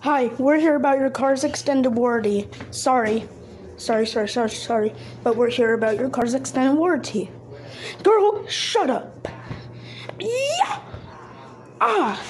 Hi, we're here about your car's extended warranty. Sorry. Sorry, sorry, sorry, sorry. But we're here about your car's extended warranty. Girl, shut up. Yeah. Ah.